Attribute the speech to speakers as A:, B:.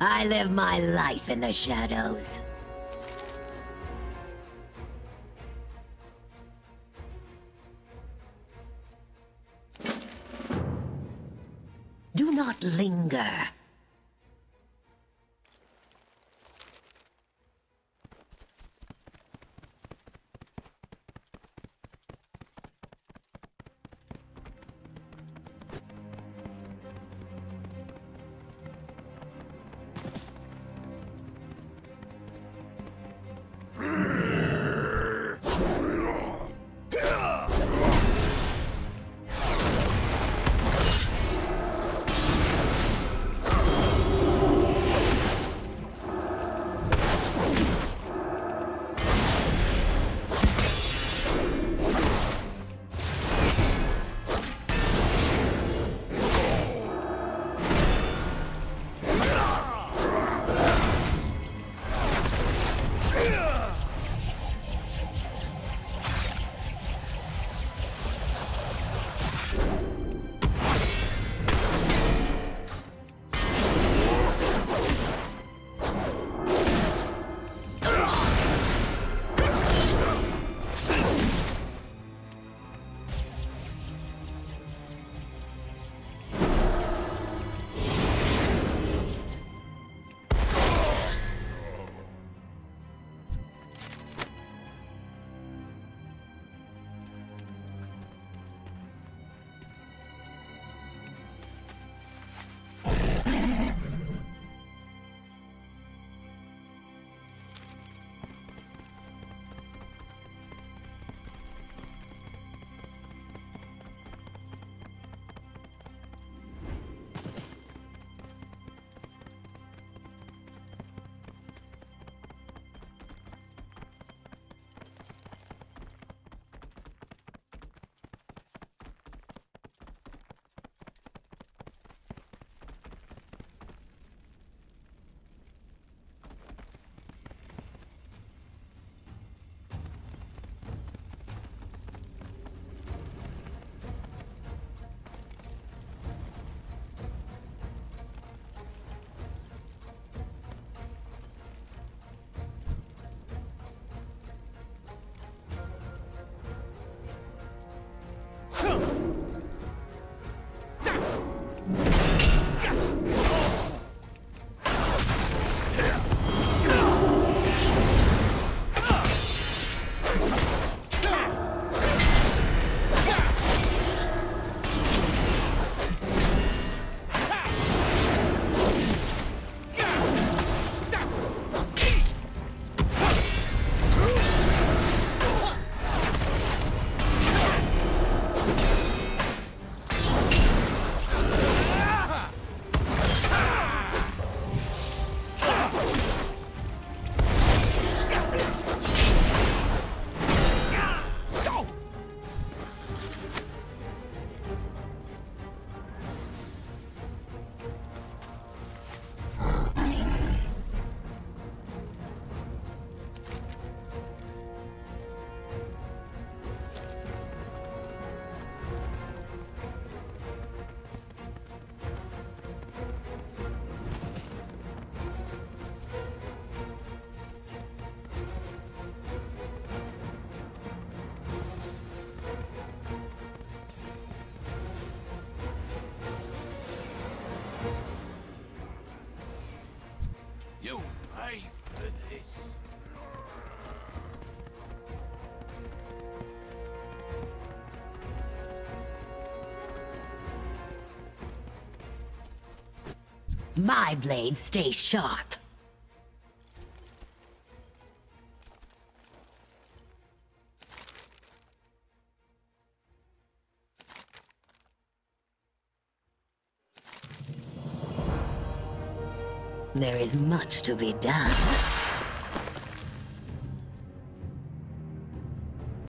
A: I live my life in the shadows. Do not linger.
B: For this.
A: My blades stay sharp. There is much to be done.